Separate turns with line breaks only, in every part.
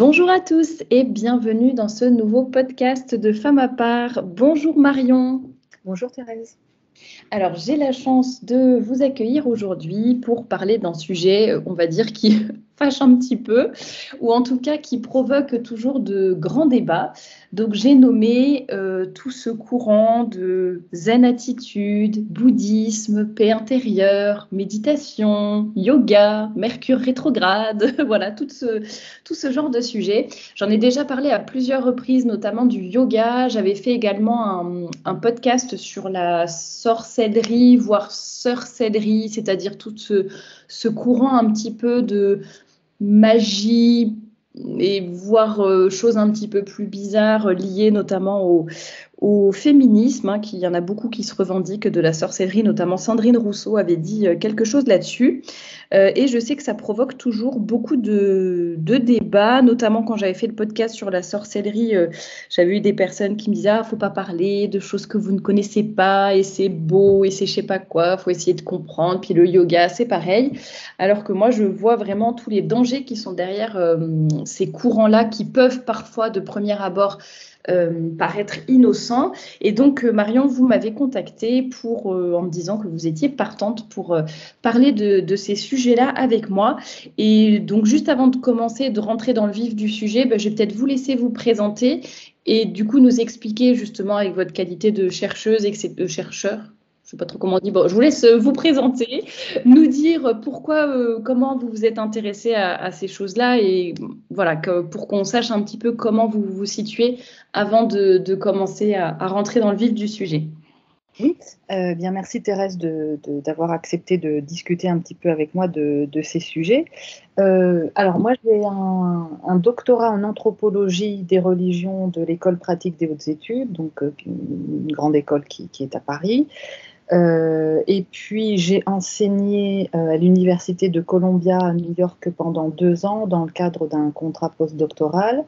Bonjour à tous et bienvenue dans ce nouveau podcast de Femmes à part. Bonjour Marion.
Bonjour Thérèse.
Alors, j'ai la chance de vous accueillir aujourd'hui pour parler d'un sujet, on va dire, qui fâche un petit peu, ou en tout cas qui provoque toujours de grands débats. Donc j'ai nommé euh, tout ce courant de zen attitude, bouddhisme, paix intérieure, méditation, yoga, mercure rétrograde, voilà, tout ce, tout ce genre de sujets. J'en ai déjà parlé à plusieurs reprises, notamment du yoga. J'avais fait également un, un, podcast sur la sorcellerie, voire sorcellerie, c'est-à-dire tout ce, ce courant un petit peu de magie et voir euh, choses un petit peu plus bizarres liées notamment au, au féminisme, hein, qu'il y en a beaucoup qui se revendiquent de la sorcellerie, notamment Sandrine Rousseau avait dit euh, quelque chose là-dessus. Euh, et je sais que ça provoque toujours beaucoup de, de débats, notamment quand j'avais fait le podcast sur la sorcellerie, euh, j'avais eu des personnes qui me disaient ah faut pas parler de choses que vous ne connaissez pas et c'est beau et c'est je sais pas quoi, faut essayer de comprendre. Puis le yoga c'est pareil, alors que moi je vois vraiment tous les dangers qui sont derrière ces courants-là qui peuvent parfois de premier abord euh, paraître innocent. Et donc, euh, Marion, vous m'avez contacté pour, euh, en me disant que vous étiez partante pour parler de, ces sujets-là avec moi. Et donc, juste avant de commencer, de rentrer dans le vif du sujet, ben, je vais peut-être vous laisser vous présenter et du coup nous expliquer justement avec votre qualité de chercheuse et de chercheur je sais pas trop comment on dit. Bon, je vous laisse euh, vous présenter, nous dire pourquoi, euh, comment vous vous êtes intéressé à, ces choses-là et voilà, pour qu'on sache un petit peu comment vous vous situez avant de, commencer à, rentrer dans le vif du sujet.
Oui, euh, bien merci Thérèse d'avoir accepté de discuter un petit peu avec moi de, ces sujets. alors moi j'ai un, doctorat en anthropologie des religions de l'école pratique des hautes études, donc une grande école qui est à Paris. Euh, et puis j'ai enseigné euh, à l'université de Columbia à New York pendant deux ans dans le cadre d'un contrat postdoctoral.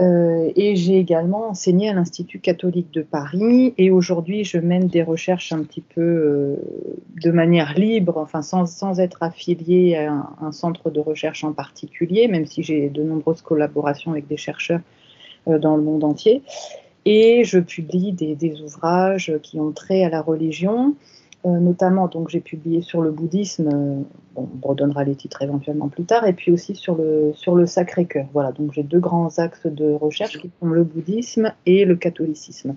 Euh, et j'ai également enseigné à l'Institut catholique de Paris. Et aujourd'hui, je mène des recherches un petit peu de manière libre, enfin sans, être affiliée à un, centre de recherche en particulier, même si j'ai de nombreuses collaborations avec des chercheurs dans le monde entier et je publie des, ouvrages qui ont trait à la religion. Euh, notamment, donc j'ai publié sur le bouddhisme, euh, on redonnera les titres éventuellement plus tard, et puis aussi sur le, sur le Sacré-Cœur. Voilà, donc j'ai deux grands axes de recherche qui sont le bouddhisme et le catholicisme.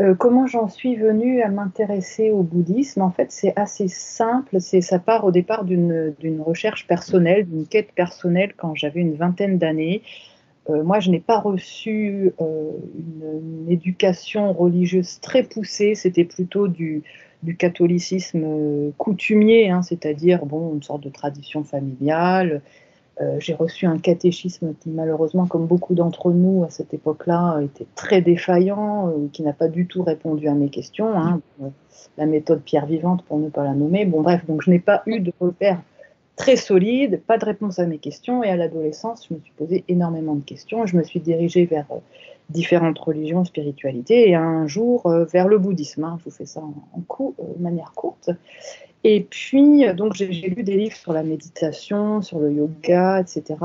Euh, comment j'en suis venue à m'intéresser au bouddhisme? En fait, c'est assez simple. C'est ça part au départ d'une recherche personnelle, d'une quête personnelle quand j'avais une vingtaine d'années. Euh, moi, je n'ai pas reçu euh, une, éducation religieuse très poussée, c'était plutôt du, catholicisme euh, coutumier, hein, c'est-à-dire bon, une sorte de tradition familiale. J'ai reçu un catéchisme qui, malheureusement, comme beaucoup d'entre nous à cette époque-là, était très défaillant, qui n'a pas du tout répondu à mes questions. Hein. la méthode pierre vivante, pour ne pas la nommer. Bon, bref, donc je n'ai pas eu de repère très solide, pas de réponse à mes questions. Et à l'adolescence, je me suis posé énormément de questions. Je me suis dirigée vers euh, différentes religions, spiritualités, et un jour euh, vers le bouddhisme. Hein. Je vous fais ça en, euh, manière courte. Et puis, donc, j'ai lu des livres sur la méditation, sur le yoga, etc.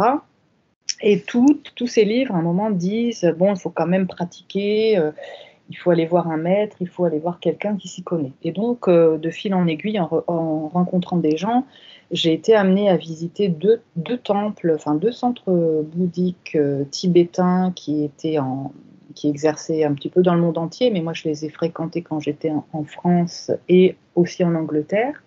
Et tous ces livres, à un moment, disent bon, il faut quand même pratiquer. Il faut aller voir un maître, il faut aller voir quelqu'un qui s'y connaît. Et donc, de fil en aiguille, en rencontrant des gens, j'ai été amenée à visiter deux, temples, enfin deux centres bouddhiques euh, tibétains qui étaient en, qui exerçaient un petit peu dans le monde entier, mais moi je les ai fréquentés quand j'étais en, France et aussi en Angleterre.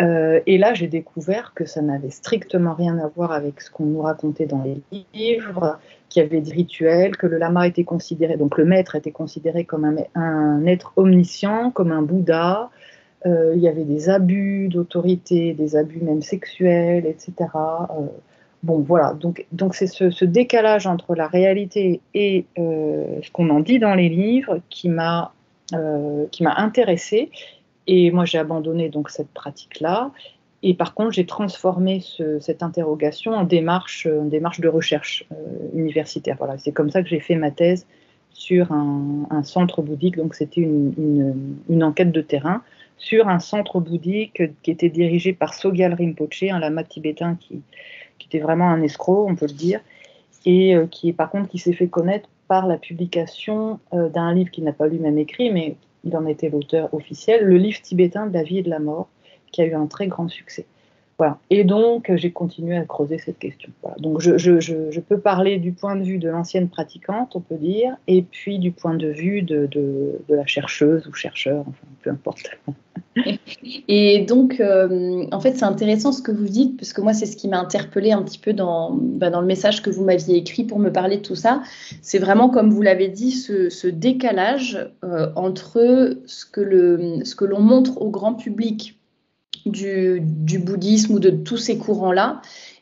Euh, et là, j'ai découvert que ça n'avait strictement rien à voir avec ce qu'on nous racontait dans les livres, qu'il y avait des rituels, que le lama était considéré, donc le maître était considéré comme un, être omniscient, comme un Bouddha, euh, il y avait des abus d'autorité, des abus même sexuels, etc. Euh, bon, voilà, donc donc c'est ce, décalage entre la réalité et ce qu'on en dit dans les livres qui m'a qui m'a intéressée. Et moi, j'ai abandonné donc cette pratique-là. Et par contre, j'ai transformé cette interrogation en démarche, démarche de recherche universitaire. Voilà, c'est comme ça que j'ai fait ma thèse sur un, centre bouddhique. Donc, c'était une, enquête de terrain sur un centre bouddhique qui était dirigé par Sogyal Rinpoche, un lama tibétain qui, était vraiment un escroc, on peut le dire. et qui, par contre, qui s'est fait connaître par la publication d'un livre qu'il n'a pas lui-même écrit, mais il en était l'auteur officiel, le livre tibétain de la vie et de la mort, qui a eu un très grand succès. Voilà. Et donc, j'ai continué à creuser cette question. Donc, je, peux parler du point de vue de l'ancienne pratiquante, on peut dire, et puis du point de vue de la chercheuse ou chercheur, enfin, peu importe.
Et donc, euh, en fait, c'est intéressant ce que vous dites, parce que moi, c'est ce qui m'a interpellé un petit peu dans, bah, le message que vous m'aviez écrit pour me parler de tout ça. C'est vraiment, comme vous l'avez dit, ce, décalage euh, entre ce que, l'on montre au grand public du, bouddhisme ou de tous ces courants-là.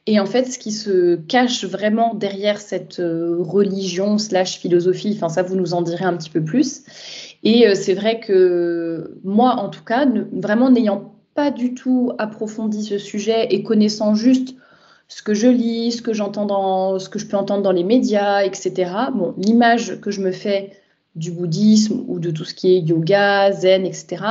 Et en fait, ce qui se cache vraiment derrière cette euh, religion slash philosophie, enfin ça, vous nous en direz un petit peu plus. Et euh, c'est vrai que moi, en tout cas, vraiment n'ayant pas du tout approfondi ce sujet et connaissant juste ce que je lis, ce que j'entends dans, ce que je peux entendre dans les médias, etc. Bon, l'image que je me fais du bouddhisme ou de tout ce qui est yoga, zen, etc.,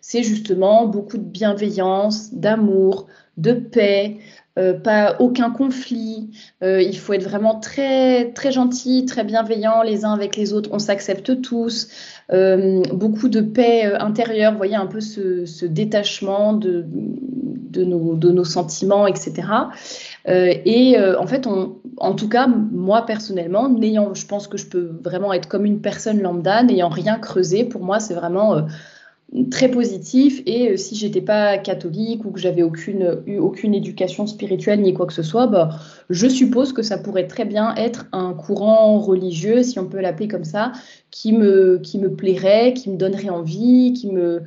c'est justement beaucoup de bienveillance, d'amour, de paix, euh, pas aucun conflit. Euh, il faut être vraiment très très gentil, très bienveillant les uns avec les autres. On s'accepte tous. Euh, beaucoup de paix intérieure. Vous voyez un peu ce, détachement de, de, nos, de, nos, sentiments, etc. et en fait, en tout cas, moi personnellement, n'ayant, je pense que je peux vraiment être comme une personne lambda, n'ayant rien creusé. Pour moi, c'est vraiment très positif et euh, si j'étais pas catholique ou que j'avais aucune éducation spirituelle ni quoi que ce soit, bah, je suppose que ça pourrait très bien être un courant religieux, si on peut l'appeler comme ça, qui me qui me plairait, qui me donnerait envie, qui me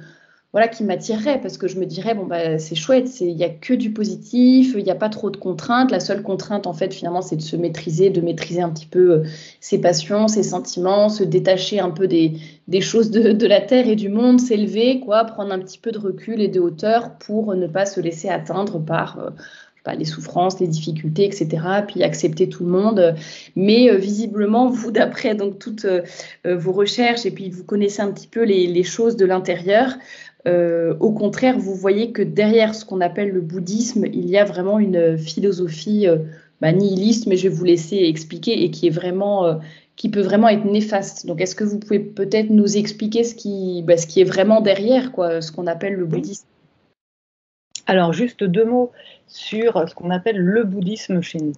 voilà, qui m'attirerait parce que je me dirais, bon, bah, c'est chouette, il n'y a que du positif, il n'y a pas trop de contraintes. La seule contrainte, en fait, finalement, c'est de se maîtriser, de maîtriser un petit peu euh, ses passions, ses sentiments, se détacher un peu des, des choses de, de, la terre et du monde, s'élever, quoi, prendre un petit peu de recul et de hauteur pour ne pas se laisser atteindre par. Euh, les souffrances, les difficultés, etc. Puis accepter tout le monde. Mais euh, visiblement, vous, d'après donc toutes vos recherches et puis vous connaissez un petit peu les, les choses de l'intérieur, euh, au contraire, vous voyez que derrière ce qu'on appelle le bouddhisme, il y a vraiment une philosophie euh, bah, nihiliste, mais je vais vous laisser expliquer et qui est vraiment, euh, qui peut vraiment être néfaste. Donc, est-ce que vous pouvez peut-être nous expliquer ce qui, bah, ce qui est vraiment derrière, quoi, ce qu'on appelle le bouddhisme?
Alors, juste deux mots sur ce qu'on appelle le bouddhisme chez nous.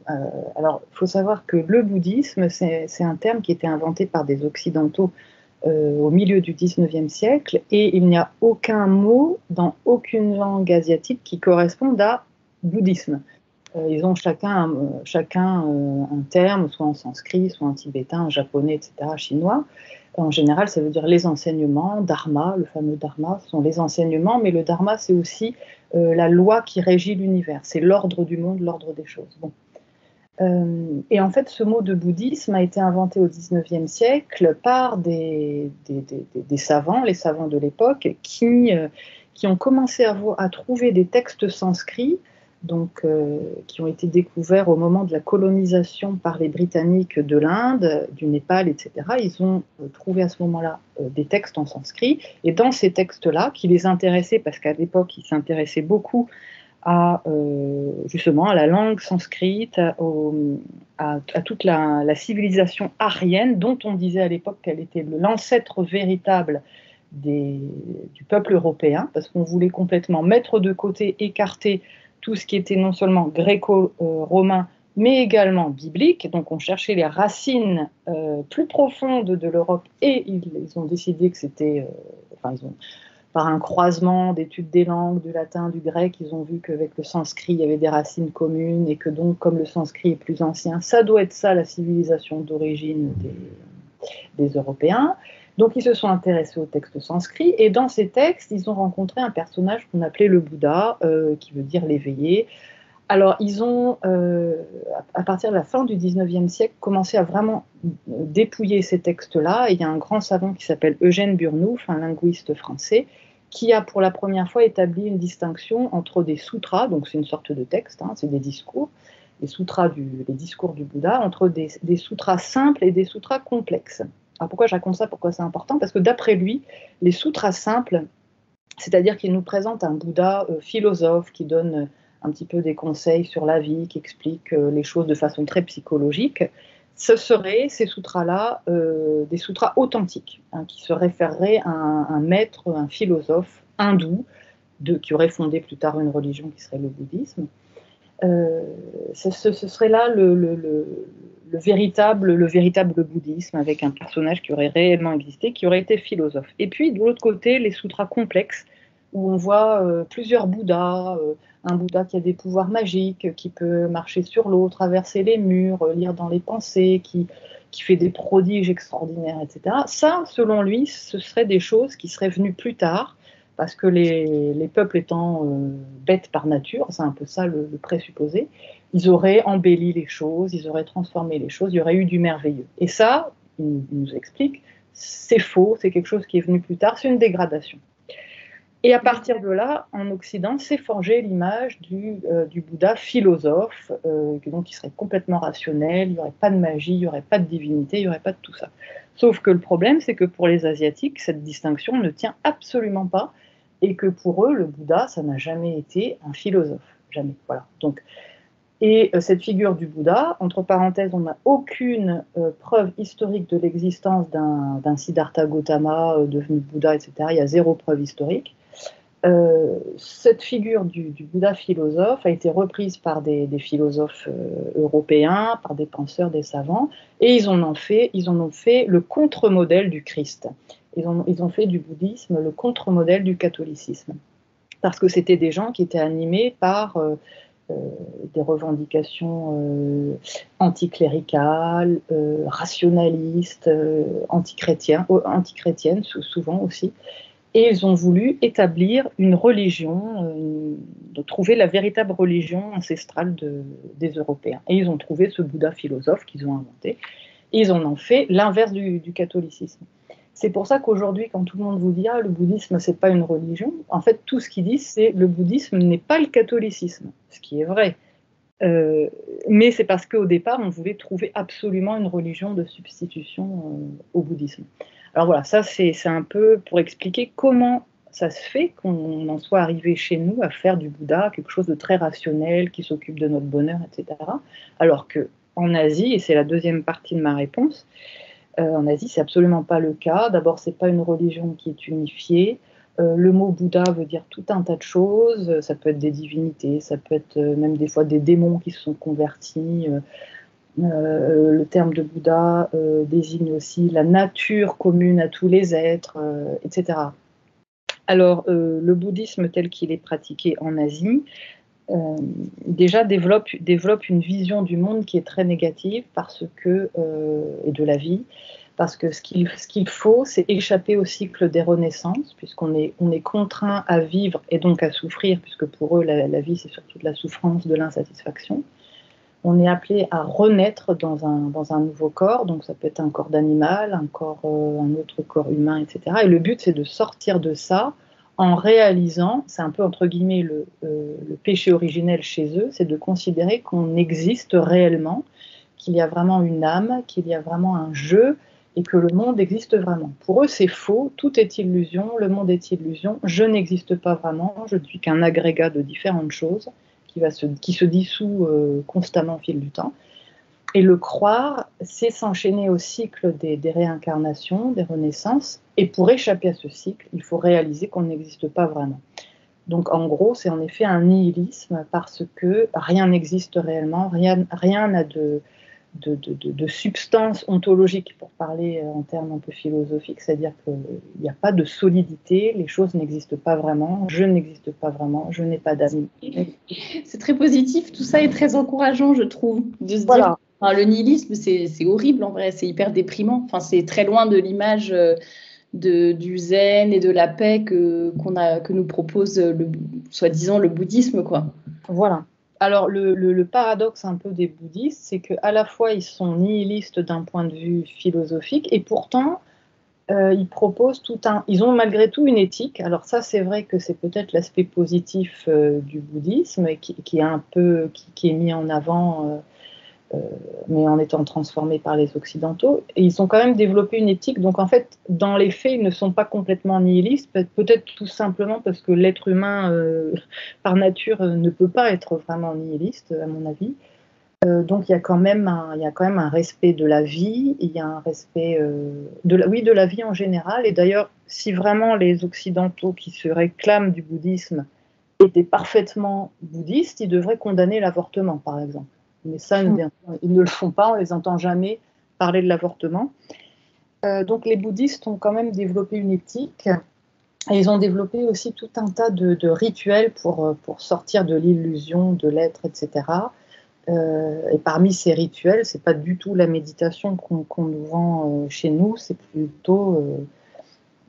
alors, il faut savoir que le bouddhisme, c'est un terme qui a été inventé par des occidentaux euh, au milieu du 19e siècle et il n'y a aucun mot dans aucune langue asiatique qui corresponde à bouddhisme. Euh, ils ont chacun, chacun euh, un terme, soit en sanskrit, soit en tibétain, japonais, etc., chinois. En général, ça veut dire les enseignements, dharma, le fameux dharma, ce sont les enseignements, mais le dharma, c'est aussi la loi qui régit l'univers, c'est l'ordre du monde, l'ordre des choses. Euh, et en fait, ce mot de bouddhisme a été inventé au XIXe siècle par des, savants, les savants de l'époque, qui, euh, ont commencé à, trouver des textes sanscrits, donc, euh, qui ont été découverts au moment de la colonisation par les Britanniques de l'Inde, du Népal, etc. Ils ont trouvé à ce moment-là des textes en sanskrit, et dans ces textes-là, qui les intéressaient, parce qu'à l'époque, ils s'intéressaient beaucoup à euh, justement à la langue sanscrite, à, toute la, civilisation aryenne dont on disait à l'époque qu'elle était l'ancêtre véritable du peuple européen, parce qu'on voulait complètement mettre de côté, écarter tout ce qui était non seulement gréco-romain, mais également biblique. Donc on cherchait les racines euh, plus profondes de l'Europe et ils, ont décidé que c'était... Euh, par un croisement d'études des langues, du latin, du grec, ils ont vu qu'avec le sanskrit, il y avait des racines communes et que donc, comme le sanskrit est plus ancien, ça doit être ça la civilisation d'origine des, Européens. Donc, ils se sont intéressés aux textes sanscrits et dans ces textes, ils ont rencontré un personnage qu'on appelait le Bouddha, euh, qui veut dire l'éveillé. Alors, ils ont, euh, à partir de la fin du 19e siècle, commencé à vraiment dépouiller ces textes-là. il y a un grand savant qui s'appelle Eugène Burnouf, un linguiste français, qui a pour la première fois établi une distinction entre des sutras, donc c'est une sorte de texte, hein, c'est des discours, les sutras, du, discours du Bouddha, entre des, sutras simples et des sutras complexes. Alors pourquoi je raconte ça Pourquoi c'est important? Parce que d'après lui, les sutras simples, c'est-à-dire qu'ils nous présentent un Bouddha euh, philosophe qui donne un petit peu des conseils sur la vie, qui expliquent les choses de façon très psychologique, ce seraient ces sutras-là des sutras authentiques, hein, qui se référeraient à un, maître, un philosophe hindou, qui aurait fondé plus tard une religion qui serait le bouddhisme. ce, serait là le, le, véritable, le véritable bouddhisme avec un personnage qui aurait réellement existé, qui aurait été philosophe. Et puis de l'autre côté, les sutras complexes, où on voit euh, plusieurs Bouddhas, euh, un Bouddha qui a des pouvoirs magiques, qui peut marcher sur l'eau, traverser les murs, euh, lire dans les pensées, qui, fait des prodiges extraordinaires, etc. Ça, selon lui, ce seraient des choses qui seraient venues plus tard, parce que les, les peuples étant bêtes par nature, c'est un peu ça le, le présupposé, ils auraient embelli les choses, ils auraient transformé les choses, il y aurait eu du merveilleux. Et ça, il nous explique, c'est faux, c'est quelque chose qui est venu plus tard, c'est une dégradation. Et à partir de là, en Occident, s'est forgée l'image du, euh, Bouddha philosophe, euh, donc qui serait complètement rationnel, il n'y aurait pas de magie, il n'y aurait pas de divinité, il n'y aurait pas de tout ça. Sauf que le problème, c'est que pour les Asiatiques, cette distinction ne tient absolument pas, et que pour eux, le Bouddha, ça n'a jamais été un philosophe, jamais. Voilà. Donc, et euh, cette figure du Bouddha, entre parenthèses, on n'a aucune preuve historique de l'existence d'un Siddhartha Gautama devenu Bouddha, etc. Il y a zéro preuve historique. Cette figure du, Bouddha philosophe a été reprise par des, philosophes européens, par des penseurs, des savants, et ils en ont fait, ils en ont fait le contre-modèle du Christ. Ils ont, fait du bouddhisme le contre-modèle du catholicisme. Parce que c'était des gens qui étaient animés par euh, des revendications euh, anticléricales, euh, rationalistes, antichrétiennes, antichrétiennes souvent aussi. Et ils ont voulu établir une religion, de trouver la véritable religion ancestrale des Européens. Et ils ont trouvé ce Bouddha philosophe qu'ils ont inventé. Et ils en ont fait l'inverse du, du catholicisme. C'est pour ça qu'aujourd'hui, quand tout le monde vous dit ah, le bouddhisme, c'est pas une religion, en fait, tout ce qu'ils disent, c'est le bouddhisme n'est pas le catholicisme, ce qui est vrai. Euh, mais c'est parce qu'au départ, on voulait trouver absolument une religion de substitution euh, au bouddhisme. Alors voilà, ça c'est un peu pour expliquer comment ça se fait qu'on en soit arrivé chez nous à faire du Bouddha quelque chose de très rationnel, qui s'occupe de notre bonheur, etc. Alors que en Asie, et c'est la deuxième partie de ma réponse, euh, en Asie, c'est absolument pas le cas. D'abord, c'est pas une religion qui est unifiée. Euh, le mot Bouddha veut dire tout un tas de choses. Ça peut être des divinités, ça peut être euh, même des fois des démons qui se sont convertis. Le terme de Bouddha désigne aussi la nature commune à tous les êtres, etc. Alors, le bouddhisme tel qu'il est pratiqué en Asie, euh, déjà développe, une vision du monde qui est très négative parce que, euh, et de la vie, parce que ce qu'il ce qu'il faut, c'est échapper au cycle des renaissances, puisqu'on est, on est contraint à vivre et donc à souffrir, puisque pour eux, la, vie, c'est surtout de la souffrance, de l'insatisfaction. On est appelé à renaître dans un, dans un nouveau corps, donc ça peut être un corps d'animal, un, corps, euh, un autre corps humain, etc. Et le but, c'est de sortir de ça en réalisant, c'est un peu entre guillemets le, euh, péché originel chez eux, c'est de considérer qu'on existe réellement, qu'il y a vraiment une âme, qu'il y a vraiment un jeu et que le monde existe vraiment. Pour eux, c'est faux, tout est illusion, le monde est illusion, je n'existe pas vraiment, je ne suis qu'un agrégat de différentes choses qui, va se, qui se dissout euh, constamment au fil du temps. Et le croire, c'est s'enchaîner au cycle des, réincarnations, des renaissances. Et pour échapper à ce cycle, il faut réaliser qu'on n'existe pas vraiment. Donc en gros, c'est en effet un nihilisme parce que rien n'existe réellement, rien n'a de, de, substance ontologique, pour parler en termes un peu philosophiques, c'est-à-dire qu'il n'y a pas de solidité, les choses n'existent pas vraiment, je n'existe pas vraiment, je n'ai pas d'amis.
C'est très positif, tout ça est très encourageant, je trouve, de se dire le nihilisme, c'est horrible en vrai, c'est hyper déprimant. Enfin, c'est très loin de l'image euh, du zen et de la paix que, a, que nous propose soi-disant le bouddhisme. Quoi.
Voilà. Alors, le, paradoxe un peu des bouddhistes, c'est qu'à la fois, ils sont nihilistes d'un point de vue philosophique et pourtant, euh, ils proposent tout un. Ils ont malgré tout une éthique. Alors, ça, c'est vrai que c'est peut-être l'aspect positif euh, du bouddhisme qui, est un peu. qui, est mis en avant mais en étant transformés par les Occidentaux. Ils ont quand même développé une éthique. Donc en fait, dans les faits, ils ne sont pas complètement nihilistes, peut-être tout simplement parce que l'être humain, par nature, ne peut pas être vraiment nihiliste, à mon avis. Euh, donc il y a quand même un, respect de la vie, il y a un respect euh, oui de la vie en général. Et d'ailleurs, si vraiment les occidentaux qui se réclament du bouddhisme étaient parfaitement bouddhistes, ils devraient condamner l'avortement, par exemple. Mais ça, mm. ils ne le font pas, on les entend jamais parler de l'avortement. Euh, donc les bouddhistes ont quand même développé une éthique. Et ils ont développé aussi tout un tas de, de rituels pour, pour sortir de l'illusion de l'être, etc. Euh, et parmi ces rituels, c'est pas du tout la méditation qu'on nous vend euh, chez nous, c'est plutôt,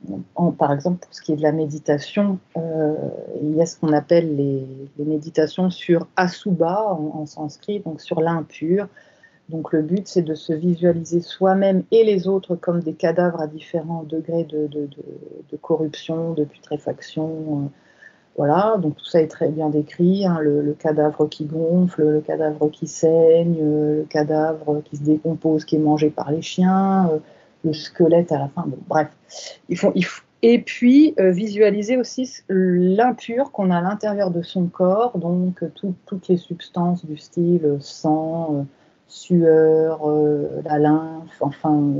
euh, par exemple, pour ce qui est de la méditation, il y a ce qu'on appelle les, méditations sur asubha en, sanskrit, donc sur l'impur. Donc le but, c'est de se visualiser soi-même et les autres comme des cadavres à différents degrés de, corruption, de putréfaction voilà, donc tout ça est très bien décrit, hein, le, cadavre qui gonfle, le cadavre qui saigne, euh, le cadavre qui se décompose, qui est mangé par les chiens, euh, le squelette à la fin, bref. il faut, et puis euh, visualiser aussi l'impur qu'on a à l'intérieur de son corps, donc toutes les substances du style sang, sueur, la lymphe, enfin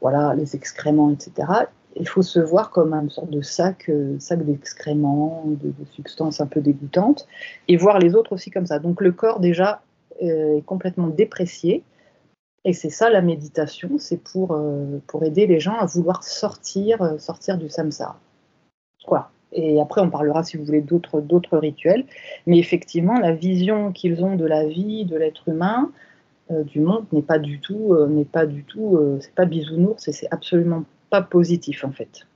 voilà, les excréments, etc il faut se voir comme une sorte de sac, euh, sac d'excréments, de, substances un peu dégoûtantes, et voir les autres aussi comme ça. Donc le corps déjà euh, est complètement déprécié, et c'est ça la méditation, c'est pour, euh, aider les gens à vouloir sortir, sortir du samsara. Voilà. Et après, on parlera, si vous voulez, d'autres, rituels. Mais effectivement, la vision qu'ils ont de la vie, de l'être humain, du monde, n'est pas du tout, n'est pas du tout, c'est pas bisounours, et c'est absolument pas positif en fait.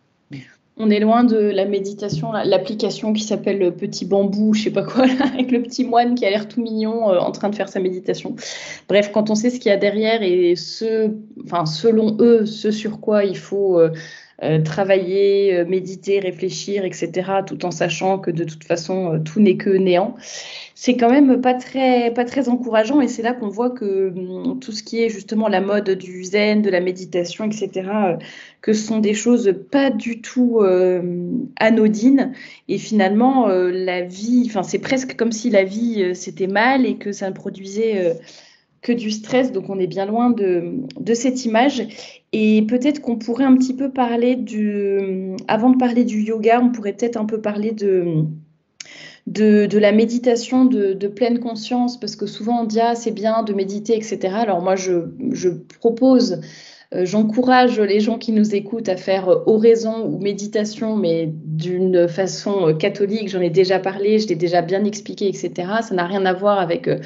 On est loin de la méditation, l'application qui s'appelle le petit bambou, je sais pas quoi, avec le petit moine qui a l'air tout mignon euh, en train de faire sa méditation. Bref, quand on sait ce qu'il y a derrière et ce, enfin, selon eux, ce sur quoi il faut euh, travailler, euh, méditer, réfléchir, etc., tout en sachant que de toute façon, euh, tout n'est que néant. C'est quand même pas très, pas très encourageant et c'est là qu'on voit que hum, tout ce qui est justement la mode du zen, de la méditation, etc., que ce sont des choses pas du tout anodines et finalement, la vie, enfin, c'est presque comme si la vie, c'était mal et que ça produisait que du stress, donc on est bien loin de, de cette image. Et peut-être qu'on pourrait un petit peu parler du, avant de parler du yoga, on pourrait peut-être un peu parler de, de, la méditation de, pleine conscience, parce que souvent on dit ah c'est bien de méditer, etc. Alors moi je, je propose euh, J'encourage les gens qui nous écoutent à faire oraison ou méditation, mais d'une façon euh, catholique. J'en ai déjà parlé, je l'ai déjà bien expliqué, etc. Ça n'a rien à voir avec euh,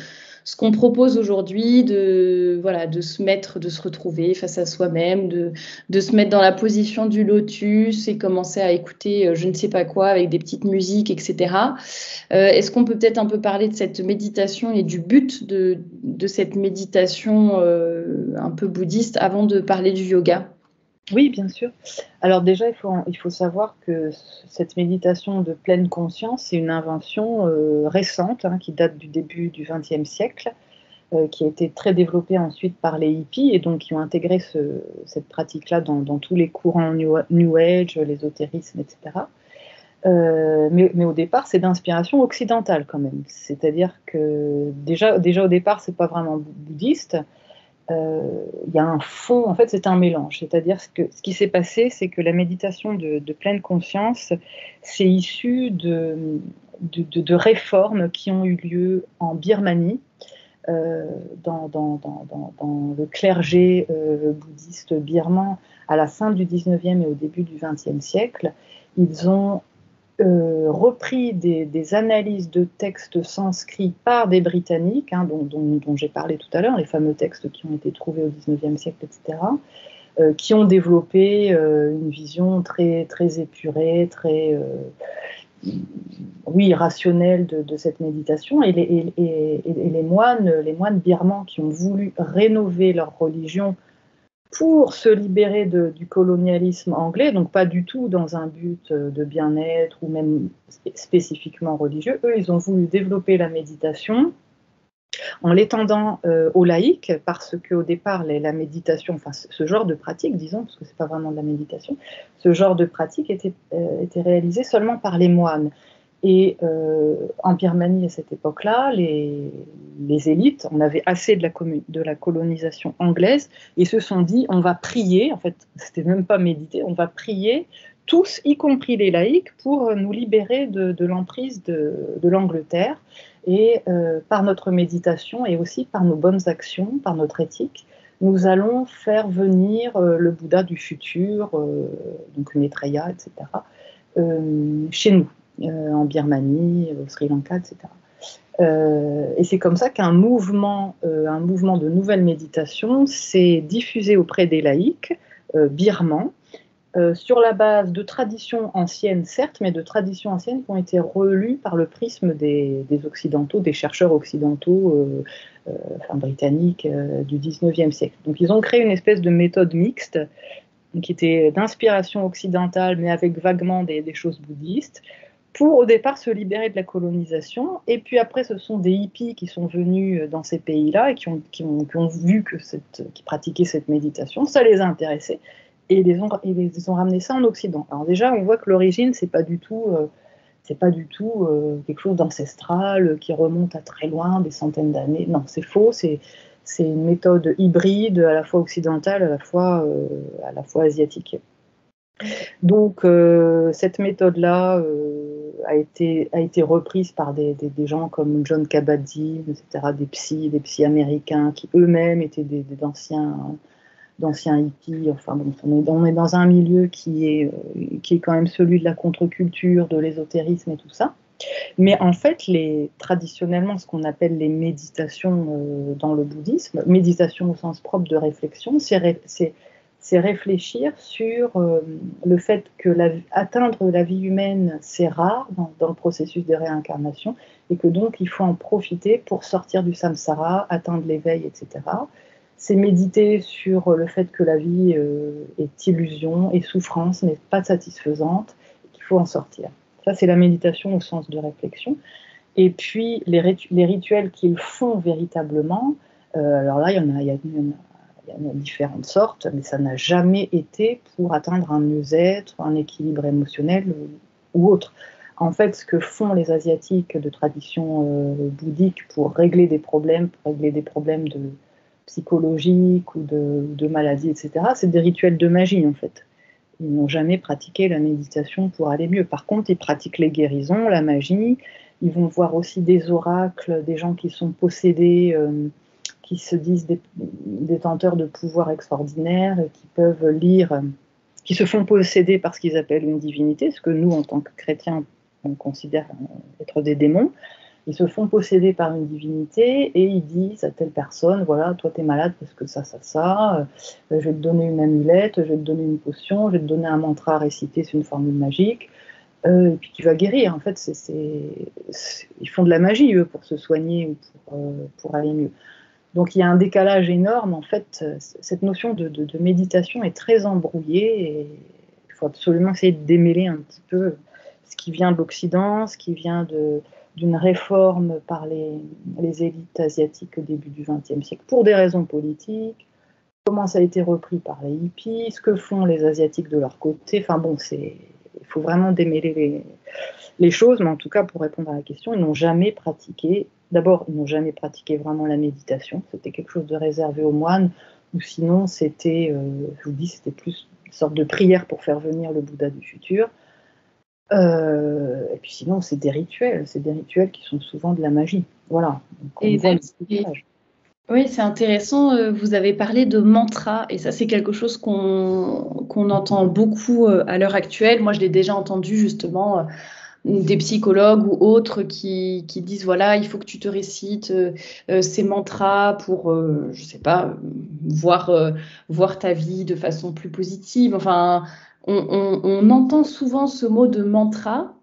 ce qu'on propose aujourd'hui, de, voilà, de se mettre, de se retrouver face à soi-même, de, se mettre dans la position du lotus et commencer à écouter euh, je ne sais pas quoi avec des petites musiques, etc. Euh, est-ce qu'on peut peut-être un peu parler de cette méditation et du but de, de cette méditation euh, un peu bouddhiste avant de parler du yoga?
Oui, bien sûr. Alors déjà, il faut, il faut savoir que cette méditation de pleine conscience, c'est une invention euh, récente hein, qui date du début du XXe siècle, euh, qui a été très développée ensuite par les hippies et donc qui ont intégré cette pratique-là dans, tous les courants New, Age, l'ésotérisme, etc. Euh, mais, mais, au départ, c'est d'inspiration occidentale quand même. C'est-à-dire que déjà, déjà au départ, c'est pas vraiment bouddhiste il euh, y a un fond, en fait c'est un mélange. C'est-à-dire que ce qui s'est passé, c'est que la méditation de, pleine conscience, c'est issu de, réformes qui ont eu lieu en Birmanie, euh, dans, le clergé euh, bouddhiste birman à la fin du 19e et au début du 20e siècle. Ils ont euh, repris des, analyses de textes sanscrits par des Britanniques, hein, dont, j'ai parlé tout à l'heure, les fameux textes qui ont été trouvés au XIXe siècle, etc., euh, qui ont développé euh, une vision très, très épurée, très oui, rationnelle de, cette méditation. Et les, moines, les moines birmans qui ont voulu rénover leur religion pour se libérer du colonialisme anglais, donc pas du tout dans un but euh, de bien-être ou même spécifiquement religieux. Eux, ils ont voulu développer la méditation en l'étendant euh, aux laïcs, parce qu'au départ, la méditation, ce genre de pratique, disons, parce que ce n'est pas vraiment de la méditation, ce genre de pratique était, euh, était réalisé seulement par les moines. Et euh, en Birmanie, à cette époque-là, les, élites, on avait assez de la, colonisation anglaise, et se sont dit, on va prier, en fait, c'était même pas méditer, on va prier tous, y compris les laïcs, pour nous libérer de, l'emprise de, l'Angleterre. Et euh, par notre méditation et aussi par nos bonnes actions, par notre éthique, nous allons faire venir euh, le Bouddha du futur, donc Maitreya, etc., chez nous, en Birmanie, au Sri Lanka, etc. et c'est comme ça qu'un mouvement, un mouvement de nouvelle méditation s'est diffusé auprès des laïcs birmans euh, sur la base de traditions anciennes, certes, mais de traditions anciennes qui ont été relues par le prisme des, Occidentaux, des chercheurs occidentaux, euh, euh, enfin britanniques du 19e siècle. Donc ils ont créé une espèce de méthode mixte qui était d'inspiration occidentale, mais avec vaguement des, choses bouddhistes, pour au départ se libérer de la colonisation. Et puis après, ce sont des hippies qui sont venus dans ces pays-là et qui ont, vu que cette, qui pratiquaient cette méditation. Ça les a intéressés et ils ont, ont ramené ça en Occident. Alors déjà, on voit que l'origine, c'est pas du tout, euh, c'est pas du tout euh, quelque chose d'ancestral qui remonte à très loin, des centaines d'années. Non, c'est faux. C'est une méthode hybride, à la fois occidentale, à la fois, euh, à la fois asiatique. Donc cette méthode-là a, été, a été reprise par des, des, gens comme John Kabat-Zinn, etc., des psys, des psys américains qui eux-mêmes étaient des, anciens d'anciens hippies. Enfin bon, on est, dans un milieu qui est, euh, qui est quand même celui de la contre-culture, de l'ésotérisme et tout ça. Mais en fait, les, traditionnellement, ce qu'on appelle les méditations euh, dans le bouddhisme, méditation au sens propre de réflexion, c'est réfléchir sur euh, le fait que la, atteindre la vie humaine, c'est rare dans, le processus de réincarnation, et que donc il faut en profiter pour sortir du samsara, atteindre l'éveil, etc c'est méditer sur le fait que la vie euh, est illusion et souffrance, mais pas satisfaisante, et qu'il faut en sortir. Ça, c'est la méditation au sens de réflexion. Et puis, les, rituels qu'ils font véritablement, euh, alors là, il y, en a, il, y a, différentes sortes, mais ça n'a jamais été pour atteindre un mieux-être, un équilibre émotionnel ou, autre. En fait, ce que font les Asiatiques de tradition euh, bouddhique pour régler des problèmes, pour régler des problèmes de, psychologiques ou de, maladies, etc., c'est des rituels de magie en fait. Ils n'ont jamais pratiqué la méditation pour aller mieux. Par contre, ils pratiquent les guérisons, la magie. Ils vont voir aussi des oracles, des gens qui sont possédés, euh, qui se disent détenteurs de pouvoirs extraordinaires, qui peuvent lire, qui se font posséder par ce qu'ils appellent une divinité, ce que nous, en tant que chrétiens, on considère être des démons. Ils se font posséder par une divinité et ils disent à telle personne, voilà, toi tu es malade parce que ça, ça, ça, euh, je vais te donner une amulette, je vais te donner une potion, je vais te donner un mantra à réciter, c'est une formule magique, euh, et puis tu vas guérir. En fait, ils font de la magie, eux, pour se soigner ou pour, euh, pour, aller mieux. Donc il y a un décalage énorme. En fait, cette notion de, méditation est très embrouillée il faut absolument essayer de démêler un petit peu ce qui vient de l'Occident, ce qui vient d'une réforme par les, les, élites asiatiques au début du XXe siècle pour des raisons politiques, comment ça a été repris par les hippies, ce que font les Asiatiques de leur côté. Enfin bon, c'est il faut vraiment démêler les, les, choses, mais en tout cas, pour répondre à la question, ils n'ont jamais pratiqué, d'abord, ils n'ont jamais pratiqué vraiment la méditation, c'était quelque chose de réservé aux moines, ou sinon, c'était, euh, je vous dis, c'était plus une sorte de prière pour faire venir le Bouddha du futur. Euh, et puis sinon, c'est des rituels, c'est des rituels qui sont souvent de la magie. Voilà.
Oui, c'est intéressant. Euh, vous avez parlé de mantra, et ça, c'est quelque chose qu'on entend beaucoup euh, à l'heure actuelle. Moi, je l'ai déjà entendu justement des psychologues ou autres qui, qui, disent voilà, il faut que tu te récites ces mantras pour, je sais pas, voir, voir ta vie de façon plus positive. Enfin, on, entend souvent ce mot de mantra.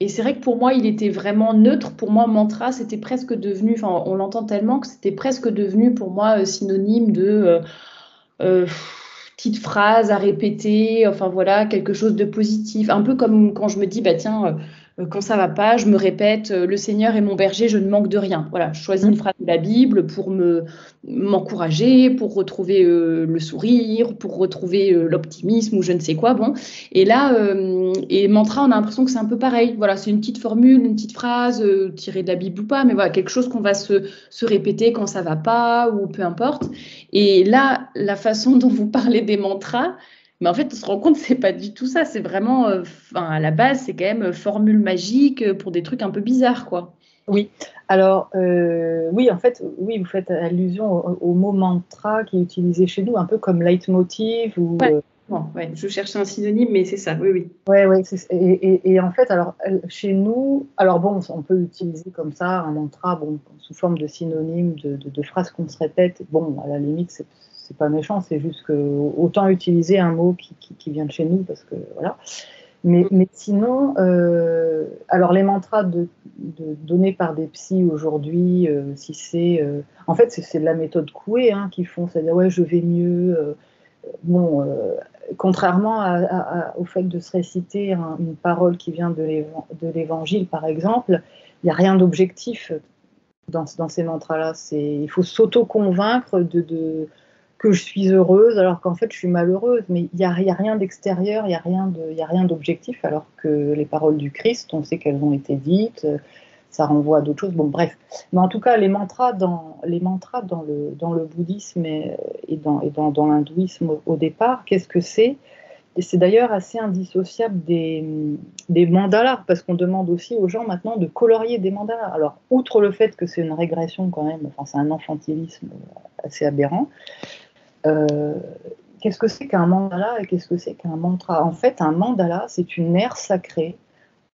Et c'est vrai que pour moi, il était vraiment neutre. Pour moi, mantra, c'était presque devenu, enfin, on l'entend tellement que c'était presque devenu pour moi euh, synonyme de euh, euh, petite phrase à répéter, enfin voilà, quelque chose de positif. Un peu comme quand je me dis, bah tiens, euh, quand ça va pas, je me répète euh, le Seigneur est mon berger, je ne manque de rien. Voilà, je choisis une mm. phrase de la Bible pour me m'encourager, pour retrouver euh, le sourire, pour retrouver l'optimisme ou je ne sais quoi. Bon, et là, et mantra, on a l'impression que c'est un peu pareil. Voilà, c'est une petite formule, une petite phrase tirée de la Bible ou pas, mais voilà, quelque chose qu'on va se, se répéter quand ça va pas ou peu importe. Et là, la façon dont vous parlez des mantras, mais en fait, on se rend compte que c'est pas du tout ça. C'est vraiment, euh, à la base, c'est quand même euh, formule magique euh, pour des trucs un peu bizarres, quoi.
Oui. Alors, oui, en fait, oui, vous faites allusion au, mot mantra qui est utilisé chez nous, un peu comme leitmotiv ou.
Ouais. je cherchais un synonyme, mais c'est ça, oui, oui.
Ouais, ouais, et, et, en fait, alors, chez nous, alors bon, on peut utiliser comme ça un mantra, bon, sous forme de synonyme, de, de, de phrases qu'on se répète. Bon, à la limite, c'est c'est pas méchant, c'est juste que autant utiliser un mot qui, qui, vient de chez nous parce que voilà. Mais, mm. mais sinon, euh, alors les mantras de, donnés par des psys aujourd'hui, euh, si c'est, euh, en fait, c'est de la méthode Coué hein, qui font, c'est-à-dire ouais, je vais mieux. bon, contrairement au fait de se réciter une parole qui vient de l'Évangile, par exemple, il n'y a rien d'objectif dans, dans, ces mantras-là. Il faut s'auto-convaincre de, de que je suis heureuse alors qu'en fait je suis malheureuse. Mais il n'y a, rien d'extérieur, il n'y a rien d'objectif alors que les paroles du Christ, on sait qu'elles ont été dites, ça renvoie à d'autres choses. Bon, bref. Mais en tout cas, les mantras dans, les mantras dans, le, dans le bouddhisme et, dans, et dans, l'hindouisme au, départ, qu'est-ce que c'est? Et c'est d'ailleurs assez indissociable des, des mandalas, parce qu'on demande aussi aux gens maintenant de colorier des mandalas. Alors, outre le fait que c'est une régression quand même, enfin c'est un enfantilisme assez aberrant, euh, qu'est-ce que c'est qu'un mandala et qu'est-ce que c'est qu'un mantra? En fait, un mandala, c'est une aire sacrée,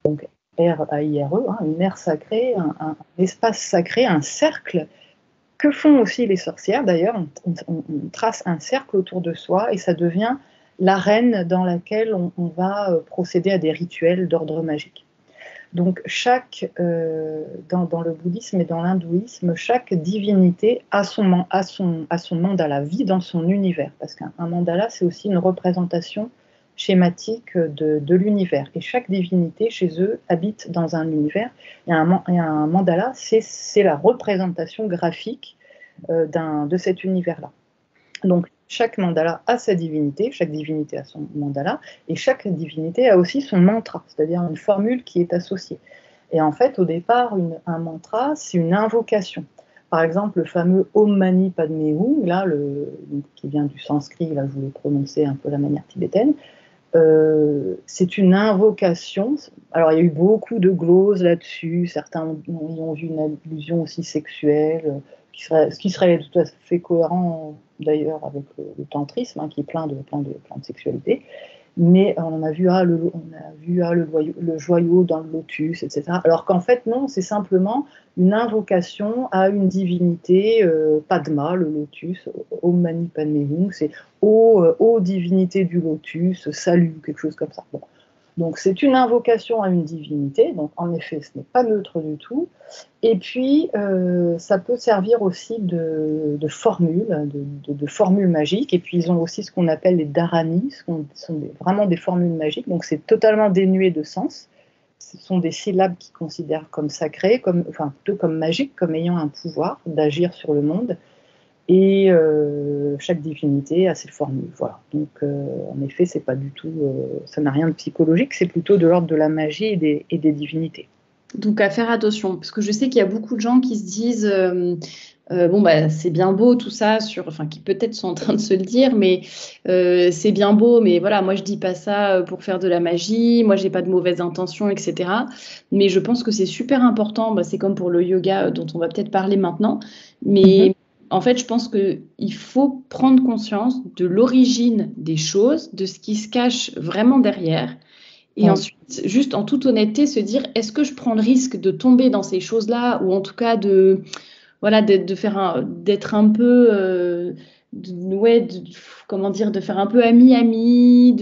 donc R-A-I-R-E, hein, une aire sacrée, un, espace sacré, un cercle. Que font aussi les sorcières? D'ailleurs, on, trace un cercle autour de soi et ça devient l'arène dans laquelle on va euh, procéder à des rituels d'ordre magique. Donc chaque, euh, dans, le bouddhisme et dans l'hindouisme, chaque divinité a son, mandala, vit dans son univers, parce qu'un mandala, c'est aussi une représentation schématique de, l'univers. Et chaque divinité, chez eux, habite dans un univers. Et un, et un mandala, c'est la représentation graphique euh, de cet univers-là. Donc chaque mandala a sa divinité, chaque divinité a son mandala, et chaque divinité a aussi son mantra, c'est-à-dire une formule qui est associée. Et en fait, au départ, un mantra, c'est une invocation. Par exemple, le fameux Om Mani Padme Hum, là, qui vient du sanskrit, là, je voulais prononcer un peu la manière tibétaine, euh, c'est une invocation. Alors, il y a eu beaucoup de gloses là-dessus. Certains y ont vu une allusion aussi sexuelle, serait, ce qui serait tout à fait cohérent d'ailleurs avec le, tantrisme, hein, qui est plein de, plein, sexualité. Mais on a vu, ah, le, on a vu ah, le, le, joyau dans le lotus, etc. Alors qu'en fait, non, c'est simplement une invocation à une divinité, euh, Padma, le lotus, Om Mani Padme Hum, c'est ô, ô, divinité du lotus, salut, quelque chose comme ça. Donc c'est une invocation à une divinité, donc en effet ce n'est pas neutre du tout. Et puis euh, ça peut servir aussi de, formule, de, formule magique. Et puis ils ont aussi ce qu'on appelle les dharani, ce sont vraiment des formules magiques, donc c'est totalement dénué de sens. Ce sont des syllabes qu'ils considèrent comme sacrées, comme, enfin plutôt comme magiques, comme ayant un pouvoir d'agir sur le monde. Et euh, chaque divinité a ses formules. Voilà. Donc, euh, en effet, c'est pas du tout, euh, ça n'a rien de psychologique, c'est plutôt de l'ordre de la magie et des, et des, divinités.
Donc, à faire attention, parce que je sais qu'il y a beaucoup de gens qui se disent. bon, bah, c'est bien beau tout ça, sur, enfin, qui peut-être sont en train de se le dire, mais c'est bien beau, mais voilà, moi je dis pas ça pour faire de la magie, moi j'ai pas de mauvaises intentions, etc. Mais je pense que c'est super important, bah, c'est comme pour le yoga dont on va peut-être parler maintenant, mais. En fait, je pense qu'il faut prendre conscience de l'origine des choses, de ce qui se cache vraiment derrière. Et ensuite, juste en toute honnêteté, se dire est-ce que je prends le risque de tomber dans ces choses-là ou en tout cas de voilà de, faire d'être un peu euh, ouais, comment dire, de faire un peu ami-ami,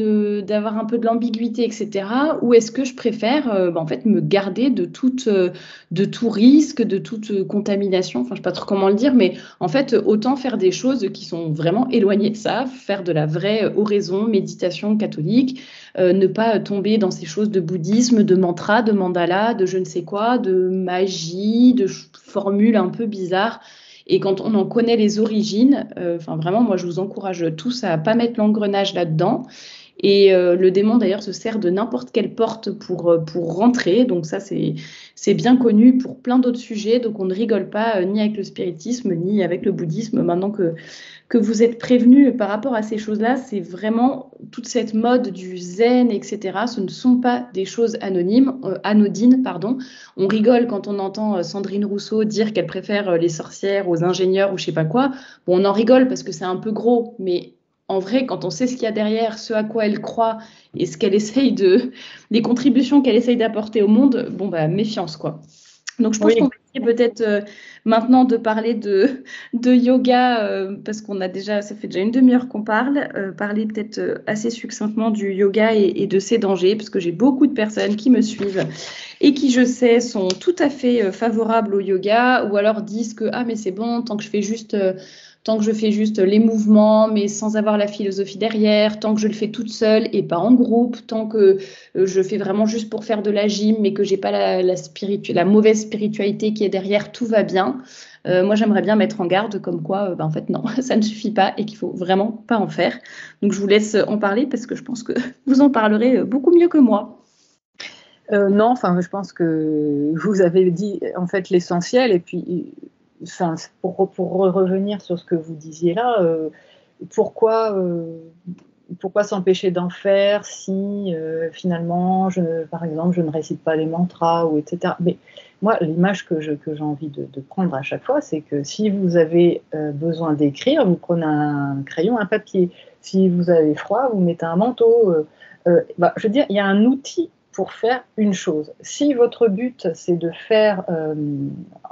d'avoir un peu de l'ambiguïté, etc. Ou est-ce que je préfère euh, bah, en fait me garder de, euh, de tout risque, de toute contamination? Enfin, je ne sais pas trop comment le dire, mais en fait, autant faire des choses qui sont vraiment éloignées de ça, faire de la vraie oraison, méditation catholique, euh, ne pas tomber dans ces choses de bouddhisme, de mantra, de mandala, de je ne sais quoi, de magie, de formules un peu bizarres. Et quand on en connaît les origines, euh, enfin vraiment, moi je vous encourage tous à pas mettre l'engrenage là-dedans. Et euh, le démon d'ailleurs se sert de n'importe quelle porte pour, euh, pour rentrer. Donc ça c'est bien connu pour plein d'autres sujets. Donc on ne rigole pas ni avec le spiritisme ni avec le bouddhisme. Maintenant que que vous êtes prévenu par rapport à ces choses-là, c'est vraiment toute cette mode du zen, etc. Ce ne sont pas des choses anonymes, euh, anodines, pardon. On rigole quand on entend euh, Sandrine Rousseau dire qu'elle préfère euh, les sorcières aux ingénieurs ou je sais pas quoi. Bon, on en rigole parce que c'est un peu gros, mais en vrai, quand on sait ce qu'il y a derrière, ce à quoi elle croit et ce qu'elle essaye de, les contributions qu'elle essaye d'apporter au monde, bon bah méfiance quoi. Donc je pense qu'on va peut-être euh, maintenant de parler de, de yoga, euh, parce qu'on a déjà, ça fait déjà une demi-heure qu'on parle, euh, parler peut-être assez succinctement du yoga et, de ses dangers, parce que j'ai beaucoup de personnes qui me suivent et qui, je sais, sont tout à fait favorables au yoga, ou alors disent que, ah mais c'est bon, tant que je fais juste tant que je fais juste les mouvements, mais sans avoir la philosophie derrière, tant que je le fais toute seule et pas en groupe, tant que euh, je fais vraiment juste pour faire de la gym, mais que j'ai pas la, mauvaise spiritualité qui est derrière, tout va bien. Euh, moi, j'aimerais bien mettre en garde comme quoi, euh, ben, en fait, non, ça ne suffit pas et qu'il faut vraiment pas en faire. Donc, je vous laisse en parler parce que je pense que vous en parlerez beaucoup mieux que moi.
non, enfin, je pense que vous avez dit en fait l'essentiel et puis pour, revenir sur ce que vous disiez là, euh, pourquoi, euh, pourquoi s'empêcher d'en faire si euh, finalement, par exemple, je ne récite pas les mantras ou etc. Mais moi, l'image que j'ai envie de, prendre à chaque fois, c'est que si vous avez besoin d'écrire, vous prenez un crayon, un papier. Si vous avez froid, vous mettez un manteau. Bah, je veux dire, il y a un outil pour faire une chose. Si votre but c'est de faire, euh,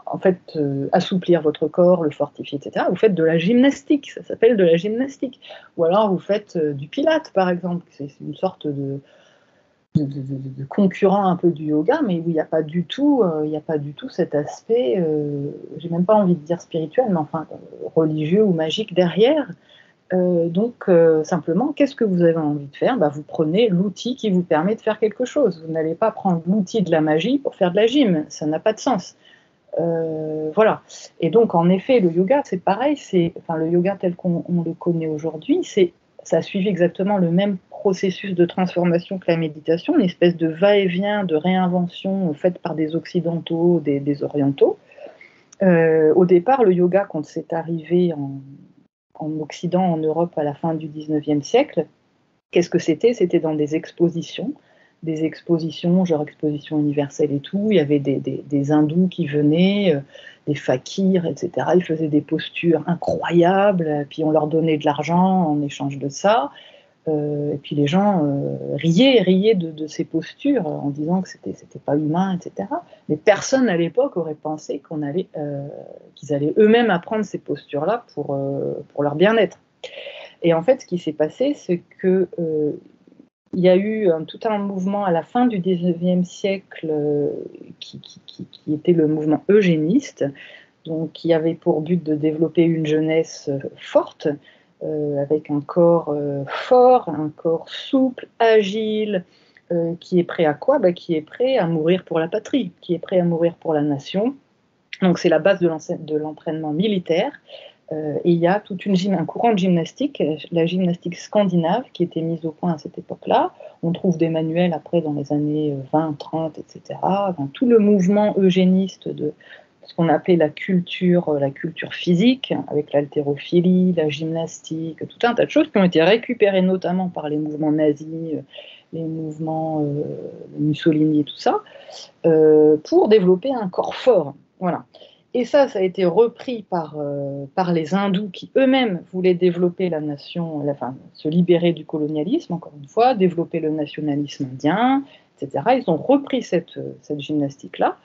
en fait, euh, assouplir votre corps, le fortifier, etc., vous faites de la gymnastique, ça s'appelle de la gymnastique. Ou alors vous faites euh, du pilate, par exemple, c'est une sorte de, de, concurrent un peu du yoga, mais où il n'y a pas du tout, il n'y a pas du tout cet aspect, j'ai même pas envie de dire spirituel, mais enfin religieux ou magique derrière. Euh, donc, euh, simplement, qu'est-ce que vous avez envie de faire? Bah, Vous prenez l'outil qui vous permet de faire quelque chose. Vous n'allez pas prendre l'outil de la magie pour faire de la gym. Ça n'a pas de sens. Euh, voilà. Et donc, en effet, le yoga, c'est pareil. C'est, enfin, le yoga tel qu'on le connaît aujourd'hui, c'est, ça a suivi exactement le même processus de transformation que la méditation, une espèce de va-et-vient, de réinvention faite par des occidentaux, des, des orientaux. au départ, le yoga, quand c'est arrivé en, en Occident, en Europe à la fin du 19e siècle. Qu'est-ce que c'était? C'était dans des expositions, des expositions, genre expositions universelles et tout. Il y avait des, hindous qui venaient, euh, des fakirs, etc. Ils faisaient des postures incroyables, puis on leur donnait de l'argent en échange de ça. Euh, et puis les gens euh, riaient, riaient de, ces postures en disant que c'était c'était pas humain, etc. Mais personne à l'époque aurait pensé euh, qu'ils allaient eux-mêmes apprendre ces postures-là pour pour leur bien-être. Et en fait, ce qui s'est passé, c'est que il y a eu tout un mouvement à la fin du 19e siècle qui, qui, était le mouvement eugéniste, donc qui avait pour but de développer une jeunesse forte, euh, avec un corps euh, fort, un corps souple, agile, euh, qui est prêt à quoi? Bah, Qui est prêt à mourir pour la patrie, qui est prêt à mourir pour la nation. Donc c'est la base de l'entraînement militaire. et il y a toute une un courant de gymnastique, la gymnastique scandinave, qui était mise au point à cette époque-là. On trouve des manuels après dans les années 20, 30, etc. tout le mouvement eugéniste de, ce qu'on appelait la culture, euh, la culture physique, avec l'haltérophilie, la gymnastique, tout un tas de choses qui ont été récupérées notamment par les mouvements nazis, euh, les mouvements euh, Mussolini et tout ça, pour développer un corps fort. Voilà. Et ça, ça a été repris par, par les hindous qui eux-mêmes voulaient développer la nation, enfin, se libérer du colonialisme, encore une fois, développer le nationalisme indien, etc. Ils ont repris cette, cette gymnastique-là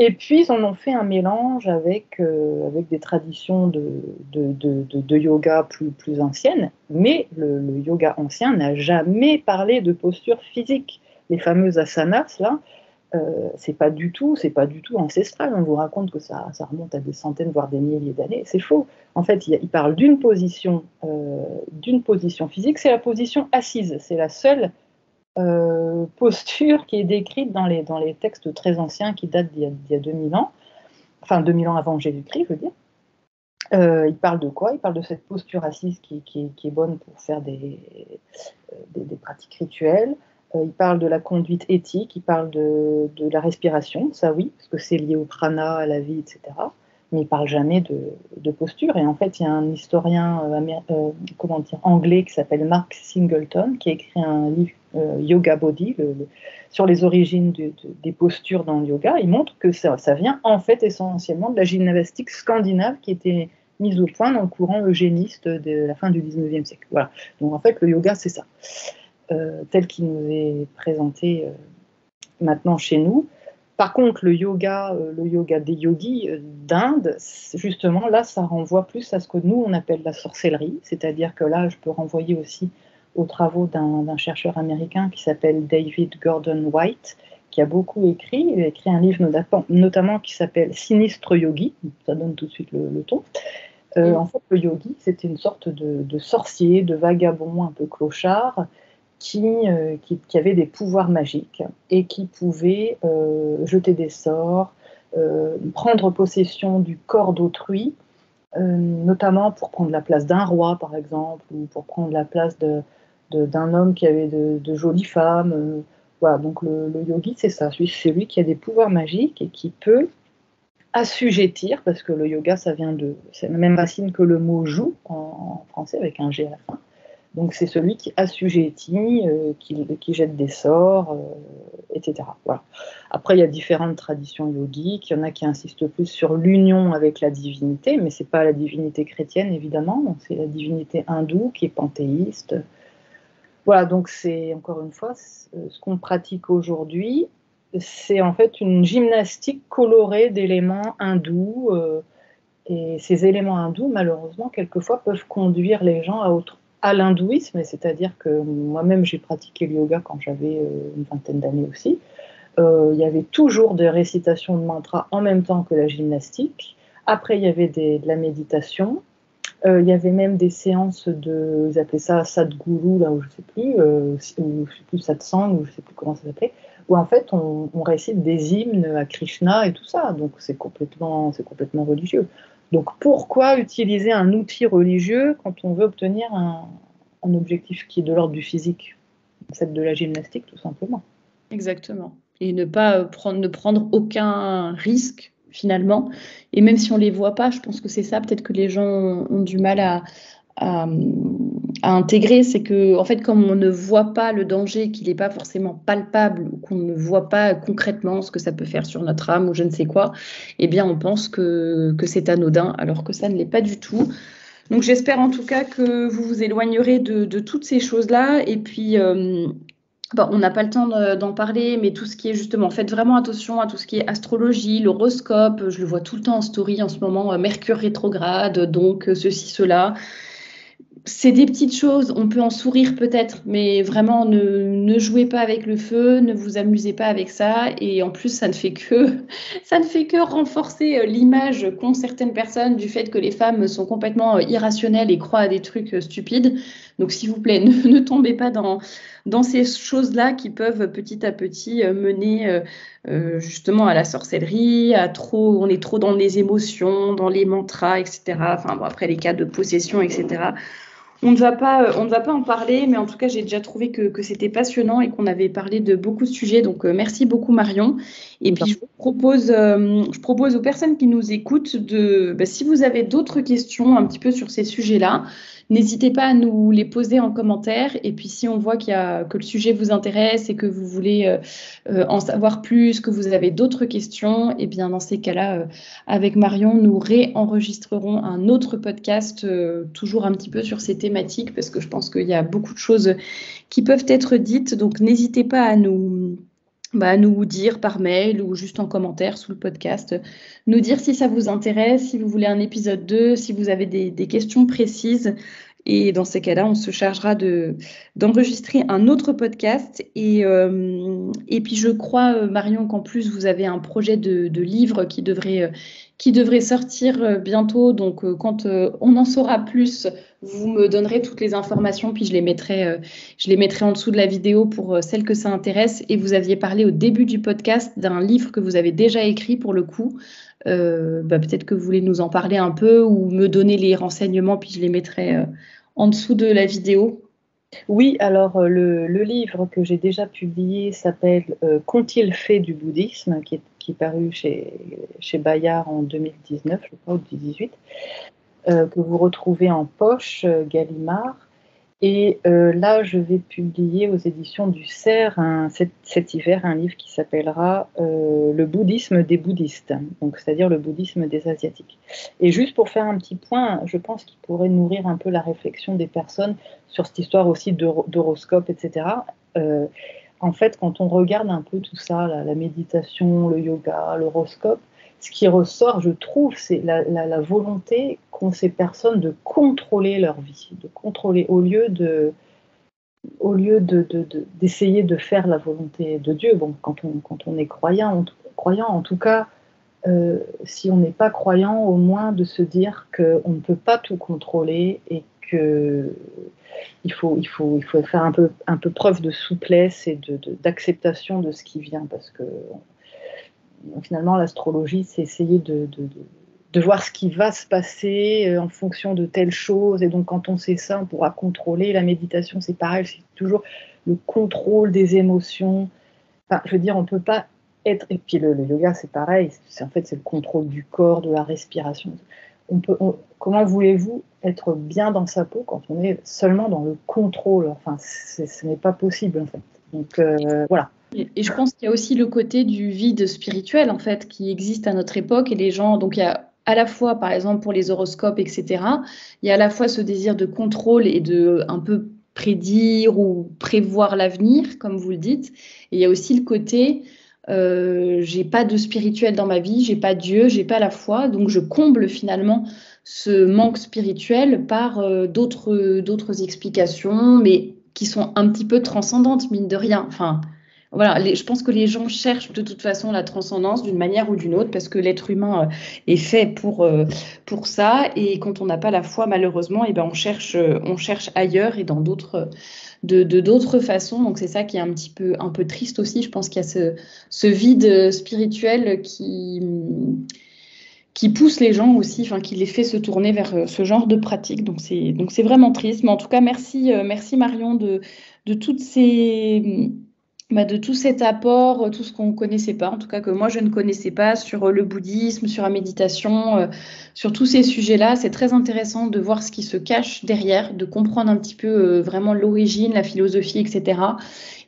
Et puis, ils en fait un mélange avec, euh, avec des traditions de, de, yoga plus, plus anciennes. Mais le, yoga ancien n'a jamais parlé de posture physique. Les fameuses asanas, là, euh, c'est pas du tout, c'est pas du tout ancestral. On vous raconte que ça, ça remonte à des centaines, voire des milliers d'années. C'est faux. En fait, il, il parle d'une position, euh, d'une position physique. C'est la position assise. C'est la seule euh, posture qui est décrite dans les, dans les textes très anciens qui datent d'il y, a 2000 ans, enfin 2000 ans avant Jésus-Christ, je veux dire. Euh, il parle de quoi? Il parle de cette posture assise qui, qui, est bonne pour faire des, euh, des, pratiques rituelles. il parle de la conduite éthique, il parle de, de, la respiration, ça oui, parce que c'est lié au prana, à la vie, etc. Mais il parle jamais de, de posture. Et en fait, il y a un historien comment dire, anglais qui s'appelle Mark Singleton qui a écrit un livre euh, yoga Body, sur les origines des postures dans le yoga, il montre que ça, vient en fait essentiellement de la gymnastique scandinave qui était mise au point dans le courant eugéniste de la fin du 19e siècle. Voilà. Donc en fait, le yoga, c'est ça, euh, tel qu'il nous est présenté euh, maintenant chez nous. Par contre, le yoga, le yoga des yogis d'Inde, justement, là, ça renvoie plus à ce que nous, on appelle la sorcellerie. C'est-à-dire que là, je peux renvoyer aussi aux travaux d'un chercheur américain qui s'appelle David Gordon White, qui a beaucoup écrit. Il a écrit un livre notamment qui s'appelle Sinistre Yogi, ça donne tout de suite le, ton. Euh, en fait, le yogi, c'était une sorte de, sorcier, de vagabond un peu clochard, qui, euh, qui, avait des pouvoirs magiques et qui pouvait euh, jeter des sorts, prendre possession du corps d'autrui, notamment pour prendre la place d'un roi, par exemple, ou pour prendre la place de, d'un homme qui avait de, jolies femmes. Euh, voilà, donc le, yogi, c'est ça. C'est lui qui a des pouvoirs magiques et qui peut assujettir, parce que le yoga, ça vient de. C'est la même racine que le mot joue en, français, avec un G à la fin. Donc c'est celui qui assujettit, euh, qui, qui, jette des sorts, euh, etc. Voilà. Après, il y a différentes traditions yogiques. Il y en a qui insistent plus sur l'union avec la divinité, mais c'est pas la divinité chrétienne, évidemment. C'est la divinité hindoue qui est panthéiste. Voilà, donc c'est encore une fois ce qu'on pratique aujourd'hui. C'est en fait une gymnastique colorée d'éléments hindous. Euh, et ces éléments hindous, malheureusement, quelquefois peuvent conduire les gens à, l'hindouisme. C'est-à-dire que moi-même, j'ai pratiqué le yoga quand j'avais euh, une vingtaine d'années aussi. Euh, il y avait toujours des récitations de mantras en même temps que la gymnastique. Après, il y avait de la méditation. Euh, il y avait même des séances de, ils appelaient ça Sadhguru, là où je sais plus, euh, ou je sais plus Satsang, ou je sais plus comment ça s'appelait, où en fait on, récite des hymnes à Krishna et tout ça, donc c'est complètement, c'est complètement religieux. Donc pourquoi utiliser un outil religieux quand on veut obtenir un, objectif qui est de l'ordre du physique, celle de la gymnastique tout simplement?
Exactement. Et ne pas prendre, ne prendre aucun risque finalement. Et même si on les voit pas, je pense que c'est ça peut-être que les gens ont, du mal à, à, intégrer, c'est que en fait, comme on ne voit pas le danger, qu'il n'est pas forcément palpable ou qu'on ne voit pas concrètement ce que ça peut faire sur notre âme ou je ne sais quoi, eh bien, on pense que, que c'est anodin, alors que ça ne l'est pas du tout. Donc, j'espère en tout cas que vous vous éloignerez de, de toutes ces choses-là et puis euh, on n'a pas le temps d'en parler, mais tout ce qui est justement, faites vraiment attention à tout ce qui est astrologie, l'horoscope. Je le vois tout le temps en story en ce moment, euh, Mercure rétrograde, donc euh, ceci, cela c'est des petites choses, on peut en sourire peut-être, mais vraiment ne, jouez pas avec le feu, ne vous amusez pas avec ça. Et en plus, ça ne fait que, ça ne fait que renforcer euh, l'image qu'ont certaines personnes du fait que les femmes sont complètement irrationnelles et croient à des trucs stupides. Donc, s'il vous plaît, ne, tombez pas dans, ces choses-là qui peuvent petit à petit mener justement à la sorcellerie, à trop, on est trop dans les émotions, dans les mantras, etc. Enfin, bon, après les cas de possession, etc. On ne, va pas, euh, en parler, mais en tout cas, j'ai déjà trouvé que, c'était passionnant et qu'on avait parlé de beaucoup de sujets. Donc, euh, merci beaucoup, Marion. Et puis, je propose, euh, je propose aux personnes qui nous écoutent de, bah, si vous avez d'autres questions un petit peu sur ces sujets-là, N'hésitez pas à nous les poser en commentaire. Et puis, si on voit qu'il y a, que le sujet vous intéresse et que vous voulez euh, euh, en savoir plus, que vous avez d'autres questions, et eh bien, dans ces cas-là, euh, avec Marion, nous réenregistrerons un autre podcast, toujours un petit peu sur ces thématiques, parce que je pense qu'il y a beaucoup de choses qui peuvent être dites. Donc, n'hésitez pas à nous bah, nous dire par mail ou juste en commentaire sous le podcast, nous dire si ça vous intéresse, si vous voulez un épisode 2, si vous avez des, des questions précises. Et dans ces cas-là, on se chargera de, d'enregistrer un autre podcast. Et, euh, puis, je crois, euh, Marion, qu'en plus, vous avez un projet de, livre qui devrait, euh, sortir bientôt. Donc, quand on en saura plus, vous me donnerez toutes les informations, puis je les mettrai, je les mettrai en dessous de la vidéo pour celles que ça intéresse. Et vous aviez parlé au début du podcast d'un livre que vous avez déjà écrit pour le coup. Bah, peut-être que vous voulez nous en parler un peu ou me donner les renseignements, puis je les mettrai en dessous de la vidéo
Oui, alors euh, le, livre que j'ai déjà publié s'appelle euh, Qu'ont-ils fait du bouddhisme qui est, paru chez, chez Bayard en 2019, je crois, ou 2018, euh, que vous retrouvez en poche, Gallimard. Et euh, là, je vais publier aux éditions du CERF cet, hiver un livre qui s'appellera euh, Le bouddhisme des bouddhistes, donc c'est-à-dire le bouddhisme des asiatiques. Et juste pour faire un petit point, je pense qu'il pourrait nourrir un peu la réflexion des personnes sur cette histoire aussi d'horoscope, etc. Euh, en fait, quand on regarde un peu tout ça, la méditation, le yoga, l'horoscope, ce qui ressort, je trouve, c'est la, volonté qu'ont ces personnes de contrôler leur vie, de contrôler au lieu de au lieu d'essayer de, faire la volonté de Dieu. Bon, quand on, quand on est croyant, croyant, en tout cas, euh, si on n'est pas croyant, au moins de se dire qu'on ne peut pas tout contrôler et que il faut, il faut, il faut faire un peu, un peu preuve de souplesse et d'acceptation de, de, ce qui vient, parce que finalement, l'astrologie, c'est essayer de, voir ce qui va se passer euh, en fonction de telle chose. Et donc, quand on sait ça, on pourra contrôler. La méditation, c'est pareil, c'est toujours le contrôle des émotions. Enfin, je veux dire, on ne peut pas être. Et puis, le, yoga, c'est pareil. C'est, en fait, c'est le contrôle du corps, de la respiration. On peut, comment voulez-vous être bien dans sa peau quand on est seulement dans le contrôle? Enfin, ce n'est pas possible, en fait. Donc, euh, voilà.
Et je pense qu'il y a aussi le côté du vide spirituel, en fait, qui existe à notre époque. Et les gens, donc il y a à la fois, par exemple, pour les horoscopes, etc., il y a à la fois ce désir de contrôle et de un peu prédire ou prévoir l'avenir, comme vous le dites. Et il y a aussi le côté, euh, j'ai pas de spirituel dans ma vie, j'ai pas Dieu, j'ai pas la foi, donc je comble finalement ce manque spirituel par euh, d'autres d'autres explications, mais qui sont un petit peu transcendantes, mine de rien. Enfin, voilà, je pense que les gens cherchent de toute façon la transcendance d'une manière ou d'une autre parce que l'être humain euh, est fait pour, euh, pour ça et quand on n'a pas la foi malheureusement et eh ben on cherche euh, on cherche ailleurs et dans d'autres de d'autres façons donc c'est ça qui est un petit peu un peu triste aussi je pense qu'il y a ce, ce vide spirituel qui qui pousse les gens aussi, enfin qui les fait se tourner vers ce genre de pratique. Donc c'est donc c'est vraiment triste. Mais en tout cas, merci merci Marion de de toutes ces bah, de tout cet apport, euh, tout ce qu'on ne connaissait pas, en tout cas que moi je ne connaissais pas sur euh, le bouddhisme, sur la méditation, euh, sur tous ces sujets-là. C'est très intéressant de voir ce qui se cache derrière, de comprendre un petit peu vraiment l'origine, la philosophie, etc.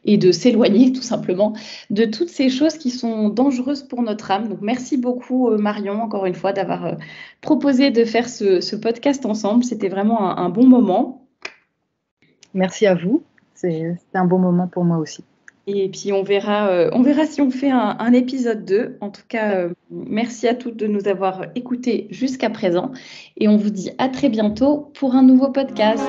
Et de s'éloigner tout simplement de toutes ces choses qui sont dangereuses pour notre âme. Donc merci beaucoup Marion, encore une fois, d'avoir proposé de faire ce, podcast ensemble. C'était vraiment un, un bon moment.
Merci à vous. C'est un bon moment pour moi aussi.
Et puis on verra, euh, on verra si on fait un, épisode 2. En tout cas, euh, merci à toutes de nous avoir écoutés jusqu'à présent. Et on vous dit à très bientôt pour un nouveau podcast.